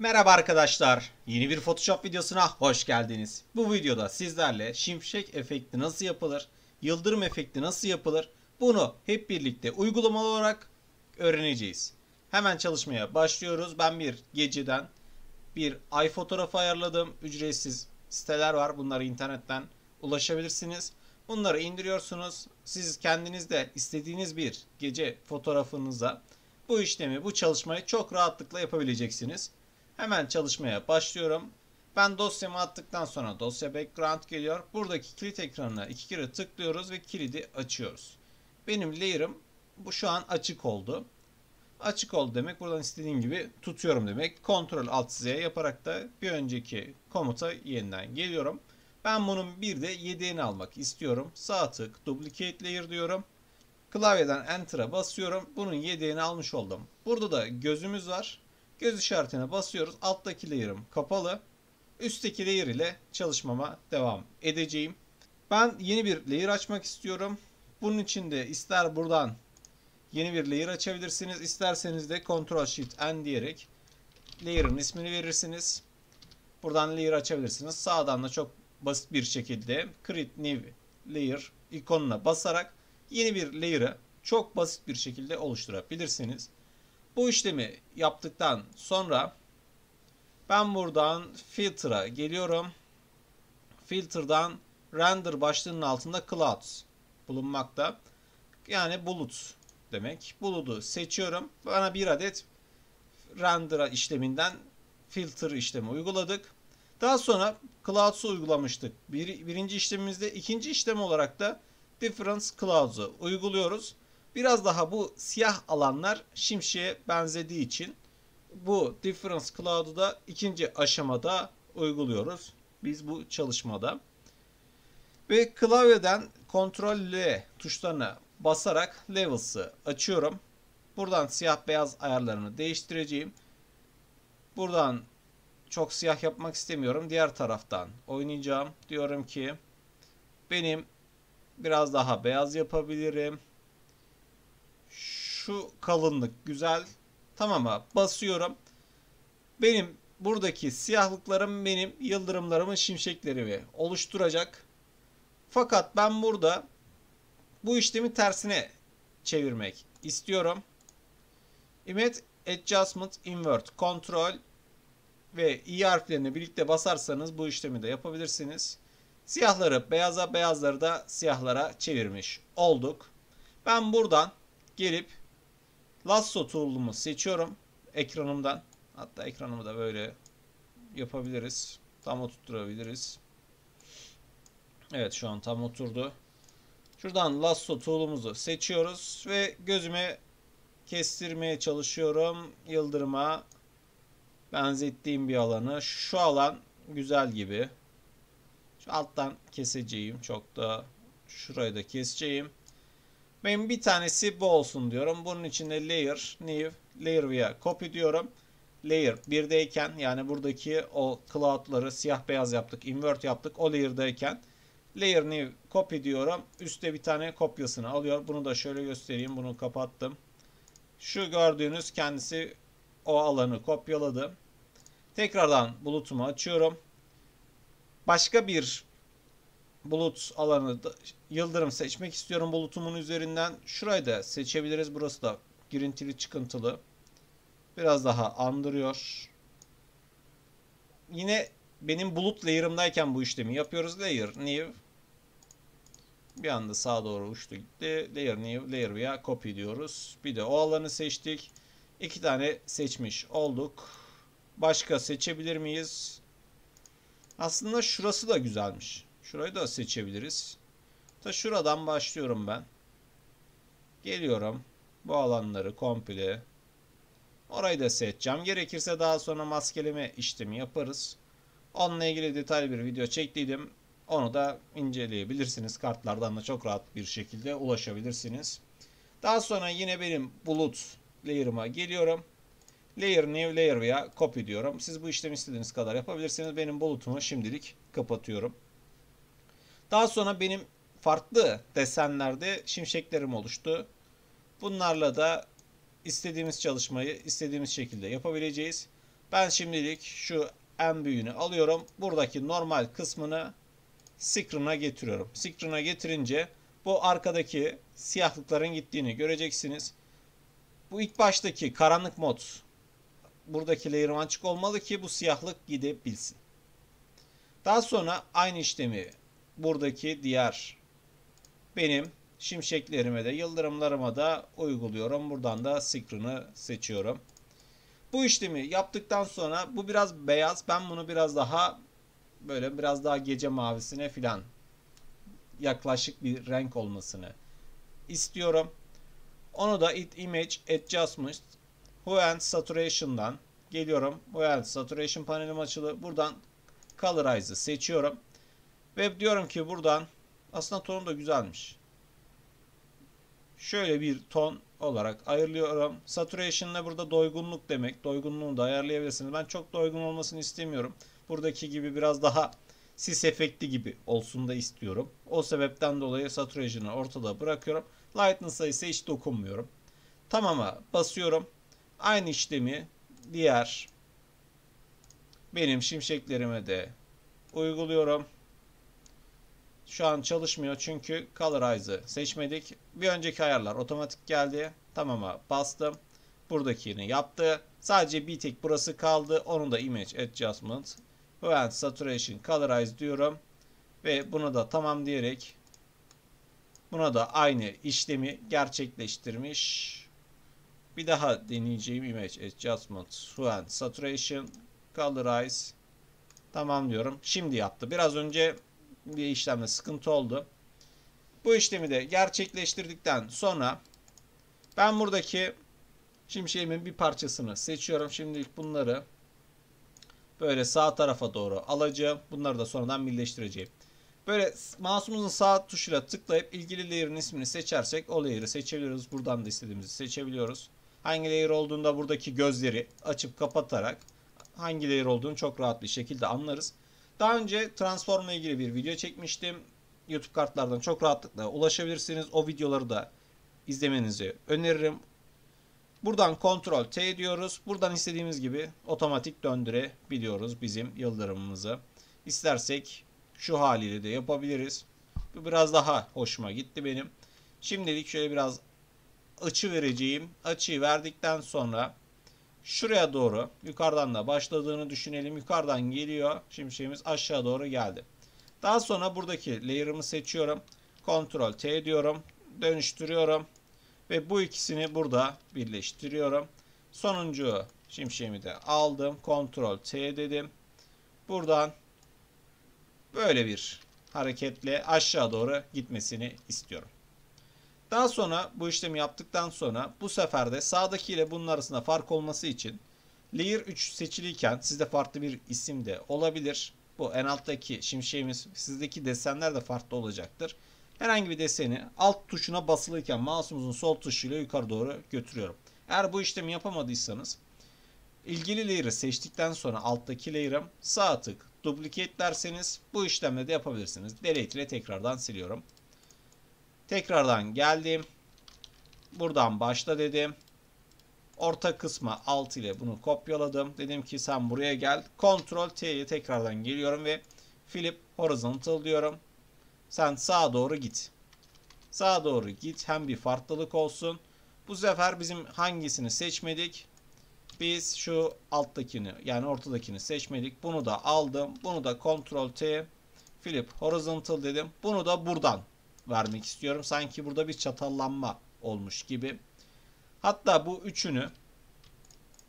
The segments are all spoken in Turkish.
Merhaba arkadaşlar. Yeni bir Photoshop videosuna hoş geldiniz. Bu videoda sizlerle şimşek efekti nasıl yapılır, yıldırım efekti nasıl yapılır bunu hep birlikte uygulamalı olarak öğreneceğiz. Hemen çalışmaya başlıyoruz. Ben bir geceden bir ay fotoğrafı ayarladım. Ücretsiz siteler var. Bunları internetten ulaşabilirsiniz. Bunları indiriyorsunuz. Siz kendiniz de istediğiniz bir gece fotoğrafınıza bu işlemi, bu çalışmayı çok rahatlıkla yapabileceksiniz. Hemen çalışmaya başlıyorum. Ben dosyamı attıktan sonra dosya background geliyor. Buradaki kilit ekranına iki kere tıklıyoruz ve kilidi açıyoruz. Benim layer'ım bu şu an açık oldu. Açık oldu demek buradan istediğim gibi tutuyorum demek. Ctrl Alt Z yaparak da bir önceki komuta yeniden geliyorum. Ben bunun bir de yedeğini almak istiyorum. Sağ tık duplicate layer diyorum. Klavyeden Enter'a basıyorum. Bunun yedeğini almış oldum. Burada da gözümüz var. Göz işaretine basıyoruz. Alttaki layer'ım kapalı. Üstteki layer ile çalışmama devam edeceğim. Ben yeni bir layer açmak istiyorum. Bunun için de ister buradan yeni bir layer açabilirsiniz. İsterseniz de Ctrl Shift N diyerek layer'ın ismini verirsiniz. Buradan layer açabilirsiniz. Sağdan da çok basit bir şekilde Create New Layer ikonuna basarak yeni bir layer'ı çok basit bir şekilde oluşturabilirsiniz. Bu işlemi yaptıktan sonra ben buradan filter'a geliyorum. Filter'dan render başlığının altında clouds bulunmakta. Yani bulut demek. Bulutu seçiyorum. Bana bir adet render işleminden filter işlemi uyguladık. Daha sonra clouds'u uygulamıştık. Bir, birinci işlemimizde ikinci işlem olarak da difference clouds'u uyguluyoruz. Biraz daha bu siyah alanlar şimşeğe benzediği için bu difference cloud'u da ikinci aşamada uyguluyoruz. Biz bu çalışmada. Ve klavyeden Ctrl L tuşlarına basarak levels'ı açıyorum. Buradan siyah beyaz ayarlarını değiştireceğim. Buradan çok siyah yapmak istemiyorum. Diğer taraftan oynayacağım. Diyorum ki benim biraz daha beyaz yapabilirim şu kalınlık güzel. Tamam basıyorum. Benim buradaki siyahlıklarım benim yıldırımlarımın şimşekleri oluşturacak. Fakat ben burada bu işlemi tersine çevirmek istiyorum. Image Adjustment Invert Control ve i harflerini birlikte basarsanız bu işlemi de yapabilirsiniz. Siyahları beyaza, beyazları da siyahlara çevirmiş olduk. Ben buradan gelip Lasso tool'umu seçiyorum ekranımdan. Hatta ekranımı da böyle yapabiliriz. Tam oturtturabiliriz. Evet şu an tam oturdu. Şuradan lasso tool'umuzu seçiyoruz ve gözüme kestirmeye çalışıyorum. Yıldırıma benzettiğim bir alanı. Şu alan güzel gibi. Şu alttan keseceğim. Çok da şurayı da keseceğim. Benim bir tanesi bu olsun diyorum. Bunun için de layer, new, layer veya copy diyorum. Layer 1'deyken yani buradaki o cloud'ları siyah beyaz yaptık, invert yaptık. O layer'dayken layer new copy diyorum. Üste bir tane kopyasını alıyor. Bunu da şöyle göstereyim. Bunu kapattım. Şu gördüğünüz kendisi o alanı kopyaladı. Tekrardan bulutumu açıyorum. Başka bir bulut alanı yıldırım seçmek istiyorum bulutumun üzerinden. Şurayı da seçebiliriz. Burası da girintili çıkıntılı. Biraz daha andırıyor. Yine benim bulut layer'ımdayken bu işlemi yapıyoruz. Layer, new. Bir anda sağa doğru uçtu gitti. Layer, new, layer veya copy diyoruz. Bir de o alanı seçtik. İki tane seçmiş olduk. Başka seçebilir miyiz? Aslında şurası da güzelmiş. Şurayı da seçebiliriz. Ta şuradan başlıyorum ben. Geliyorum. Bu alanları komple. Orayı da seçeceğim. Gerekirse daha sonra maskeleme işlemi yaparız. Onunla ilgili detaylı bir video çektiydim. Onu da inceleyebilirsiniz. Kartlardan da çok rahat bir şekilde ulaşabilirsiniz. Daha sonra yine benim bulut layer'ıma geliyorum. Layer new layer veya copy diyorum. Siz bu işlemi istediğiniz kadar yapabilirsiniz. Benim bulutumu şimdilik kapatıyorum. Daha sonra benim farklı desenlerde şimşeklerim oluştu. Bunlarla da istediğimiz çalışmayı istediğimiz şekilde yapabileceğiz. Ben şimdilik şu en büyüğünü alıyorum. Buradaki normal kısmını screen'a getiriyorum. Screen'a getirince bu arkadaki siyahlıkların gittiğini göreceksiniz. Bu ilk baştaki karanlık mod buradaki layer'ım açık olmalı ki bu siyahlık gidebilsin. Daha sonra aynı işlemi buradaki diğer benim şimşeklerime de yıldırımlarıma da uyguluyorum. Buradan da screen'ı seçiyorum. Bu işlemi yaptıktan sonra bu biraz beyaz. Ben bunu biraz daha böyle biraz daha gece mavisine filan yaklaşık bir renk olmasını istiyorum. Onu da it image adjustment hue and saturation'dan geliyorum. Hue and saturation panelim açılı. Buradan colorize'ı seçiyorum. Ve diyorum ki buradan aslında tonu da güzelmiş. Şöyle bir ton olarak ayırıyorum. Saturation da burada doygunluk demek. Doygunluğunu da ayarlayabilirsiniz. Ben çok doygun olmasını istemiyorum. Buradaki gibi biraz daha sis efekti gibi olsun da istiyorum. O sebepten dolayı saturation'ı ortada bırakıyorum. Lightness'a ise hiç dokunmuyorum. Tamam'a basıyorum. Aynı işlemi diğer benim şimşeklerime de uyguluyorum. Şu an çalışmıyor çünkü Colorize'ı seçmedik. Bir önceki ayarlar otomatik geldi. Tamam'a bastım. Buradakini yaptı. Sadece bir tek burası kaldı. Onun da Image Adjustment. Hue Saturation Colorize diyorum. Ve bunu da tamam diyerek buna da aynı işlemi gerçekleştirmiş. Bir daha deneyeceğim Image Adjustment Hue Saturation Colorize Tamam diyorum. Şimdi yaptı. Biraz önce bir işlemde sıkıntı oldu. Bu işlemi de gerçekleştirdikten sonra ben buradaki şimşeğimin bir parçasını seçiyorum. Şimdilik bunları böyle sağ tarafa doğru alacağım. Bunları da sonradan birleştireceğim. Böyle mouse'umuzun sağ tuşuyla tıklayıp ilgili layer'ın ismini seçersek o layer'ı seçebiliyoruz. Buradan da istediğimizi seçebiliyoruz. Hangi layer olduğunda buradaki gözleri açıp kapatarak hangi layer olduğunu çok rahat bir şekilde anlarız. Daha önce Transform ile ilgili bir video çekmiştim. YouTube kartlardan çok rahatlıkla ulaşabilirsiniz. O videoları da izlemenizi öneririm. Buradan Ctrl T diyoruz. Buradan istediğimiz gibi otomatik döndürebiliyoruz bizim yıldırımımızı. İstersek şu haliyle de yapabiliriz. Bu biraz daha hoşuma gitti benim. Şimdilik şöyle biraz açı vereceğim. Açıyı verdikten sonra şuraya doğru yukarıdan da başladığını düşünelim. Yukarıdan geliyor. Şimşeğimiz aşağı doğru geldi. Daha sonra buradaki layer'ımı seçiyorum. Ctrl T diyorum. Dönüştürüyorum. Ve bu ikisini burada birleştiriyorum. Sonuncu şimşeğimi de aldım. Ctrl T dedim. Buradan böyle bir hareketle aşağı doğru gitmesini istiyorum. Daha sonra bu işlemi yaptıktan sonra bu sefer de sağdaki ile bunun arasında fark olması için Layer 3 seçiliyken sizde farklı bir isim de olabilir. Bu en alttaki şimşeğimiz sizdeki desenler de farklı olacaktır. Herhangi bir deseni alt tuşuna basılıyken mouse'umuzun sol tuşuyla yukarı doğru götürüyorum. Eğer bu işlemi yapamadıysanız ilgili layer'ı seçtikten sonra alttaki layer'ı sağ tık duplicate derseniz bu işlemle de yapabilirsiniz. Delete ile tekrardan siliyorum. Tekrardan geldim. Buradan başla dedim. Orta kısma alt ile bunu kopyaladım. Dedim ki sen buraya gel. Ctrl T'ye tekrardan geliyorum ve flip horizontal diyorum. Sen sağa doğru git. Sağa doğru git. Hem bir farklılık olsun. Bu sefer bizim hangisini seçmedik? Biz şu alttakini yani ortadakini seçmedik. Bunu da aldım. Bunu da Ctrl T flip horizontal dedim. Bunu da buradan vermek istiyorum. Sanki burada bir çatallanma olmuş gibi. Hatta bu üçünü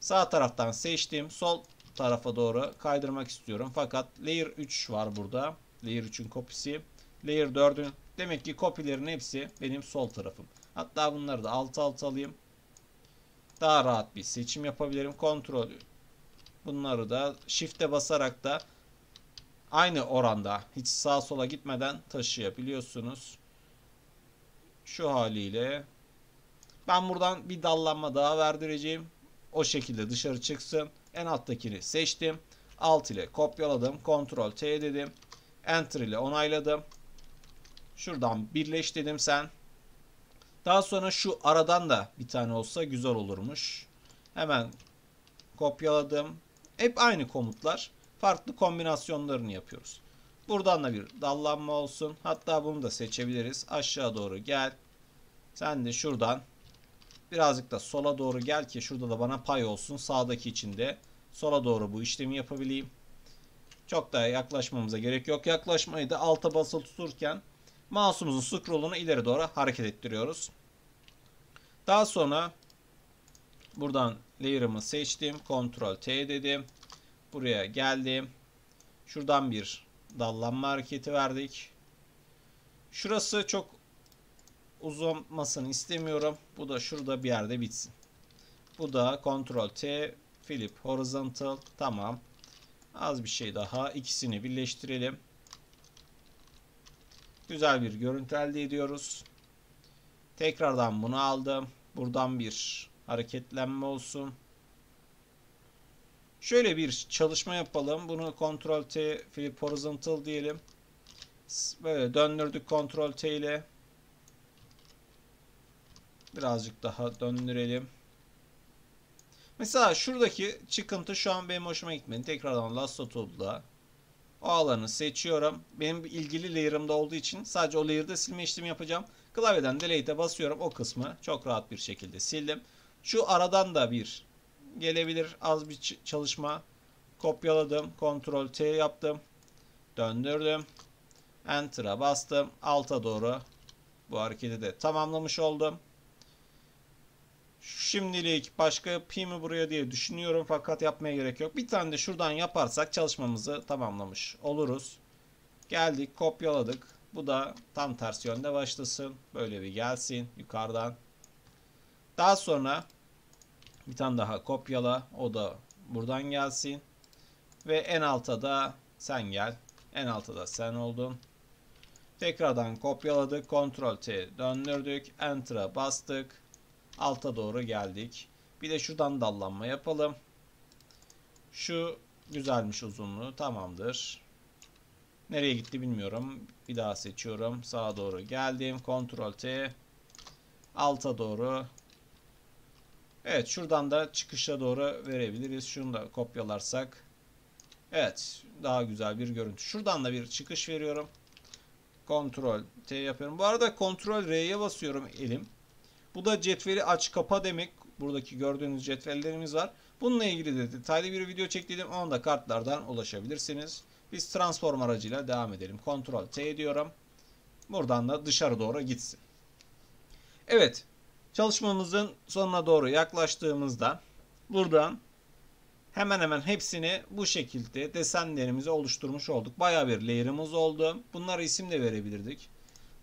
sağ taraftan seçtim. Sol tarafa doğru kaydırmak istiyorum. Fakat layer 3 var burada. Layer 3'ün kopisi. Layer 4'ün demek ki kopilerin hepsi benim sol tarafım. Hatta bunları da alt alt alayım. Daha rahat bir seçim yapabilirim. Kontrol bunları da shift'e basarak da aynı oranda hiç sağa sola gitmeden taşıyabiliyorsunuz. Şu haliyle ben buradan bir dallanma daha verdireceğim. O şekilde dışarı çıksın. En alttakini seçtim. Alt ile kopyaladım. Ctrl T dedim. Enter ile onayladım. Şuradan birleş dedim sen. Daha sonra şu aradan da bir tane olsa güzel olurmuş. Hemen kopyaladım. Hep aynı komutlar. Farklı kombinasyonlarını yapıyoruz. Buradan da bir dallanma olsun. Hatta bunu da seçebiliriz. Aşağı doğru gel. Sen de şuradan birazcık da sola doğru gel ki şurada da bana pay olsun. Sağdaki içinde sola doğru bu işlemi yapabileyim. Çok da yaklaşmamıza gerek yok. Yaklaşmayı da alta basılı tuturken mouse'umuzun scroll'unu ileri doğru hareket ettiriyoruz. Daha sonra buradan layer'ımı seçtim. Ctrl T dedim. Buraya geldim. Şuradan bir dallanma hareketi verdik. Şurası çok uzamasını istemiyorum. Bu da şurada bir yerde bitsin. Bu da Ctrl T Flip Horizontal. Tamam. Az bir şey daha. ikisini birleştirelim. Güzel bir görüntü elde ediyoruz. Tekrardan bunu aldım. Buradan bir hareketlenme olsun. Şöyle bir çalışma yapalım. Bunu Ctrl T Flip Horizontal diyelim. Böyle döndürdük Ctrl T ile. Birazcık daha döndürelim. Mesela şuradaki çıkıntı şu an benim hoşuma gitmedi. Tekrardan Lasso Tool'da o alanı seçiyorum. Benim ilgili layer'ımda olduğu için sadece o layer'da silme işlemi yapacağım. Klavyeden delete'e basıyorum. O kısmı çok rahat bir şekilde sildim. Şu aradan da bir gelebilir az bir çalışma. Kopyaladım. Ctrl T yaptım. Döndürdüm. Enter'a bastım. Alta doğru bu hareketi de tamamlamış oldum. Şimdilik başka yapayım mı buraya diye düşünüyorum fakat yapmaya gerek yok. Bir tane de şuradan yaparsak çalışmamızı tamamlamış oluruz. Geldik kopyaladık. Bu da tam ters yönde başlasın. Böyle bir gelsin yukarıdan. Daha sonra bir tane daha kopyala. O da buradan gelsin. Ve en alta da sen gel. En alta da sen oldun. Tekrardan kopyaladık. Ctrl T döndürdük. Enter'a bastık. Alta doğru geldik. Bir de şuradan dallanma yapalım. Şu güzelmiş uzunluğu. Tamamdır. Nereye gitti bilmiyorum. Bir daha seçiyorum. Sağa doğru geldim. Ctrl T. Alta doğru. Evet şuradan da çıkışa doğru verebiliriz. Şunu da kopyalarsak. Evet daha güzel bir görüntü. Şuradan da bir çıkış veriyorum. Ctrl T yapıyorum. Bu arada Ctrl R'ye basıyorum elim. Bu da cetveli aç kapa demek. Buradaki gördüğünüz cetvellerimiz var. Bununla ilgili de detaylı bir video çektiydim. Onu da kartlardan ulaşabilirsiniz. Biz transform aracıyla devam edelim. Ctrl T diyorum. Buradan da dışarı doğru gitsin. Evet. Çalışmamızın sonuna doğru yaklaştığımızda buradan hemen hemen hepsini bu şekilde desenlerimizi oluşturmuş olduk. Baya bir layer'ımız oldu. Bunlara isim de verebilirdik.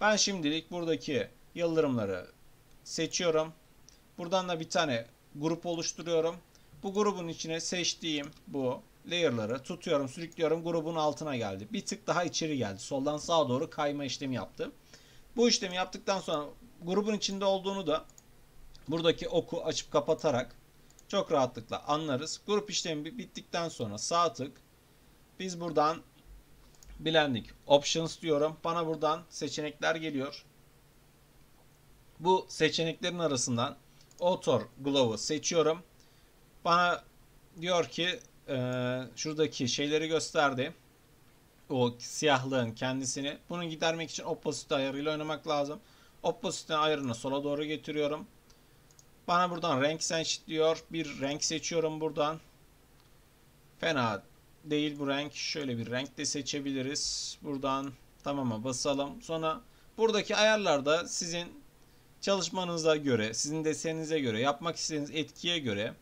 Ben şimdilik buradaki yıldırımları seçiyorum. Buradan da bir tane grup oluşturuyorum. Bu grubun içine seçtiğim bu layer'ları tutuyorum, sürüklüyorum. Grubun altına geldi. Bir tık daha içeri geldi. Soldan sağa doğru kayma işlemi yaptım. Bu işlemi yaptıktan sonra grubun içinde olduğunu da buradaki oku açıp kapatarak çok rahatlıkla anlarız. Grup işlemi bittikten sonra sağ tık biz buradan Blending Options diyorum. Bana buradan seçenekler geliyor. Bu seçeneklerin arasından Author Glow'u seçiyorum. Bana diyor ki e, şuradaki şeyleri gösterdi. O siyahlığın kendisini. Bunu gidermek için opacity ayarıyla oynamak lazım. Opacity ayarını sola doğru getiriyorum. Bana buradan renk seç diyor. Bir renk seçiyorum buradan. Fena değil bu renk. Şöyle bir renk de seçebiliriz. Buradan tamama basalım. Sonra buradaki ayarlarda sizin çalışmanıza göre, sizin deseninize göre, yapmak istediğiniz etkiye göre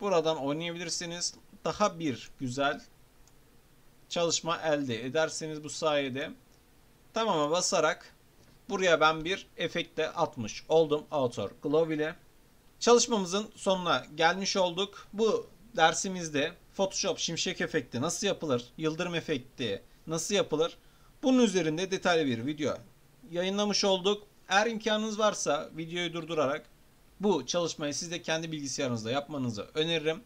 buradan oynayabilirsiniz. Daha bir güzel çalışma elde ederseniz bu sayede tamama basarak buraya ben bir efekte atmış oldum Author Glow ile. Çalışmamızın sonuna gelmiş olduk. Bu dersimizde Photoshop şimşek efekti nasıl yapılır, yıldırım efekti nasıl yapılır bunun üzerinde detaylı bir video yayınlamış olduk. Eğer imkanınız varsa videoyu durdurarak bu çalışmayı siz de kendi bilgisayarınızda yapmanızı öneririm.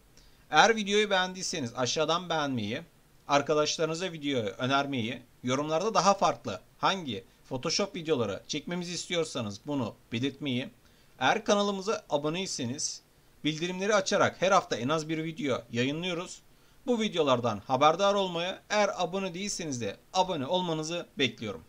Eğer videoyu beğendiyseniz aşağıdan beğenmeyi, arkadaşlarınıza videoyu önermeyi, yorumlarda daha farklı hangi Photoshop videoları çekmemizi istiyorsanız bunu belirtmeyi, eğer kanalımıza aboneyseniz bildirimleri açarak her hafta en az bir video yayınlıyoruz. Bu videolardan haberdar olmaya eğer abone değilseniz de abone olmanızı bekliyorum.